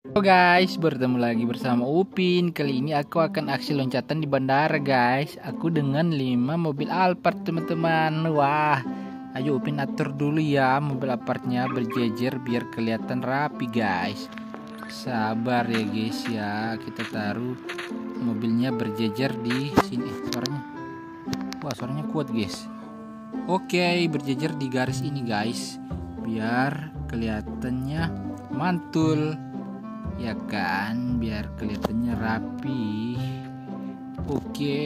Halo guys, bertemu lagi bersama Upin. Kali ini aku akan aksi loncatan di bandara guys. Aku dengan 5 mobil Alphard teman-teman. Wah, ayo Upin atur dulu ya mobil Alphardnya berjejer biar kelihatan rapi guys. Sabar ya guys ya, kita taruh mobilnya berjejer di sini. Eh, suaranya, wah suaranya kuat guys. Oke, berjejer di garis ini guys, biar kelihatannya mantul ya kan biar kelihatannya rapi oke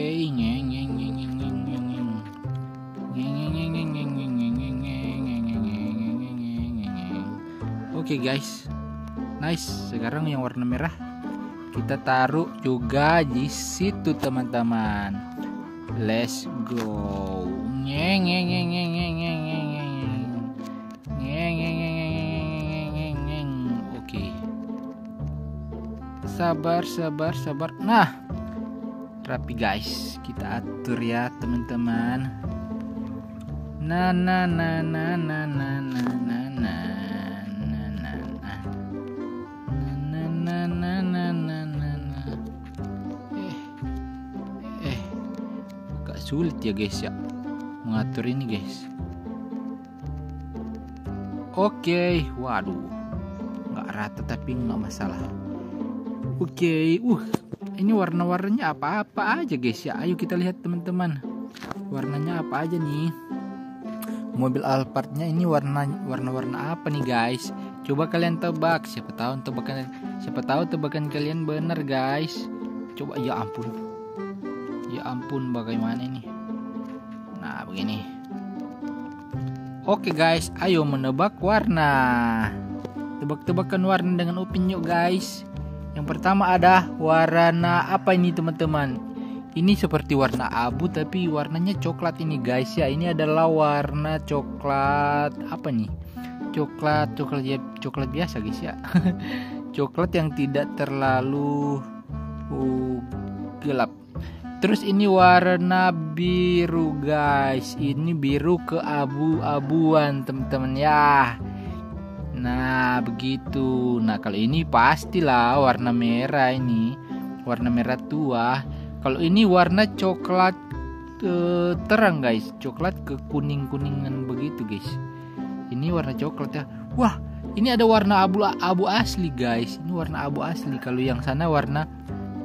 oke guys nice sekarang yang warna merah kita taruh juga di situ teman-teman let's go ngeng ngeng ngeng sabar sabar sabar nah rapi guys kita atur ya teman-teman nah nah nah nah nah nah nah nah nah eh eh agak sulit ya guys ya mengatur ini guys oke waduh nggak rata tapi nggak masalah Oke, okay. uh, ini warna-warnanya apa-apa aja guys ya. Ayo kita lihat teman-teman. Warnanya apa aja nih? Mobil Alphardnya ini warna warna-warna apa nih guys? Coba kalian tebak. Siapa tahu tebakan siapa tahu tebakan kalian benar guys. Coba ya ampun. Ya ampun bagaimana ini? Nah, begini. Oke guys, ayo menebak warna. Tebak-tebakan warna dengan Upin yuk guys. Yang pertama ada warna apa ini teman-teman? Ini seperti warna abu tapi warnanya coklat ini guys ya. Ini adalah warna coklat apa nih? Coklat coklat ya coklat biasa guys ya. coklat yang tidak terlalu uh, gelap. Terus ini warna biru guys. Ini biru ke abu-abuan teman-teman ya. Nah, begitu. Nah, kalau ini pastilah warna merah ini. Warna merah tua. Kalau ini warna coklat uh, terang, guys. Coklat ke kuning-kuningan begitu, guys. Ini warna coklat ya. Wah, ini ada warna abu abu asli, guys. Ini warna abu asli. Kalau yang sana warna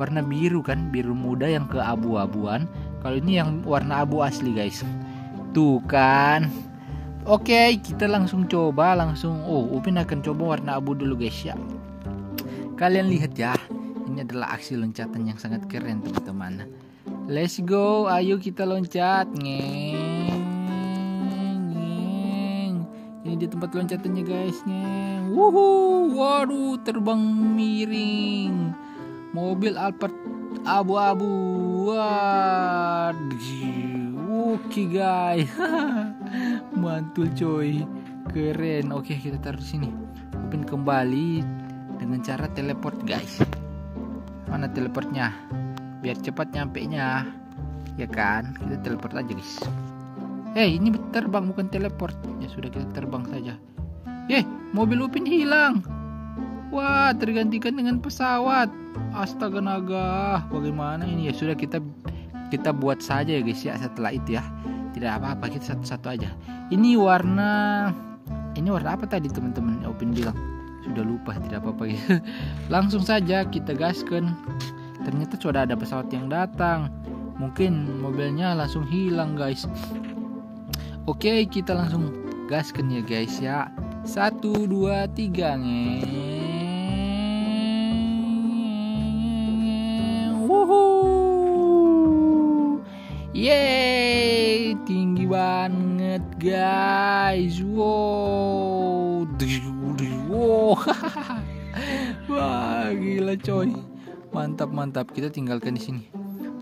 warna biru kan, biru muda yang ke abu-abuan. Kalau ini yang warna abu asli, guys. Tuh kan. Oke, kita langsung coba langsung. Oh, Upin akan coba warna abu dulu guys ya. Kalian lihat ya, ini adalah aksi loncatan yang sangat keren teman-teman. Let's go, ayo kita loncat. Ngeng, ngeng. Ini di tempat loncatannya guys. Ngeng. Wuhu, waduh, terbang miring. Mobil Alphard abu-abu. Waduh. Oke guys. Mantul coy. Keren. Oke, kita taruh sini. Upin kembali dengan cara teleport guys. Mana teleportnya? Biar cepat nyampe nya. Ya kan? Kita teleport aja guys. Eh, hey, ini terbang bukan teleport. Ya sudah kita terbang saja. Eh, mobil Upin hilang. Wah, tergantikan dengan pesawat. Astaga naga, bagaimana ini ya? Sudah kita kita buat saja ya guys ya setelah itu ya tidak apa-apa kita satu-satu aja. Ini warna ini warna apa tadi teman-teman? Opin bilang. Sudah lupa tidak apa-apa. Gitu langsung saja kita gaskan. Ternyata sudah ada pesawat yang datang. Mungkin mobilnya langsung hilang guys. Oke kita langsung gaskan ya guys ya. Satu dua tiga nih Yeay, tinggi banget guys. Wow. Wow. Wah, gila coy. Mantap, mantap. Kita tinggalkan di sini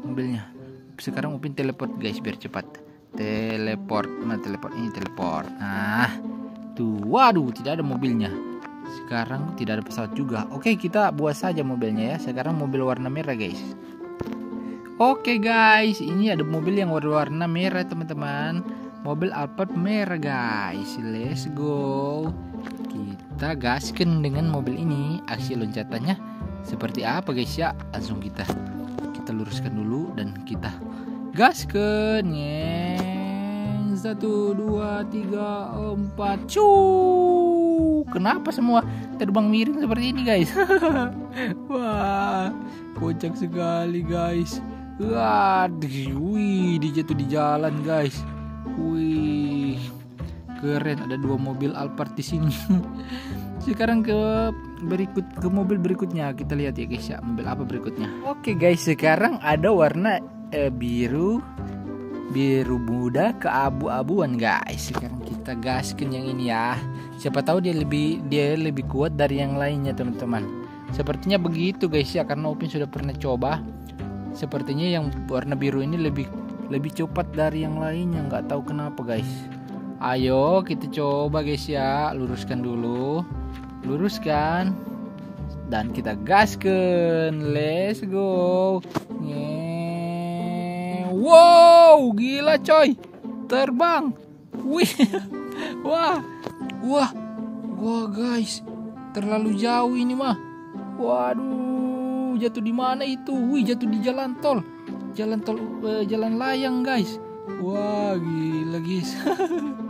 mobilnya. Sekarang Upin teleport guys biar cepat. Teleport. Nah, teleport ini teleport. Nah, tuh. Waduh, tidak ada mobilnya. Sekarang tidak ada pesawat juga. Oke, kita buat saja mobilnya ya. Sekarang mobil warna merah guys. Oke guys, ini ada mobil yang warna merah teman-teman. Mobil Alphard merah guys. Let's go. Kita gaskan dengan mobil ini. Aksi loncatannya seperti apa guys? Ya langsung kita kita luruskan dulu dan kita gaskan. Satu dua tiga empat. Cu kenapa semua terbang miring seperti ini guys? Wah kocak sekali guys Waduh, wih, dijatuh di jalan guys. Wih, keren. Ada dua mobil Alphard di sini. Sekarang ke berikut ke mobil berikutnya kita lihat ya guys ya mobil apa berikutnya. Oke guys, sekarang ada warna eh, biru biru muda ke abu-abuan guys. Sekarang kita gaskan yang ini ya. Siapa tahu dia lebih dia lebih kuat dari yang lainnya teman-teman. Sepertinya begitu guys ya karena Upin sudah pernah coba sepertinya yang warna biru ini lebih lebih cepat dari yang lainnya. Nggak tahu kenapa guys. Ayo kita coba guys ya. Luruskan dulu. Luruskan. Dan kita gaskan. Let's go. Wow gila coy. Terbang. Wih. Wah. Wah. Wah guys. Terlalu jauh ini mah. Waduh jatuh di mana itu? Wih, jatuh di jalan tol. Jalan tol uh, jalan layang, guys. Wah, gila, guys.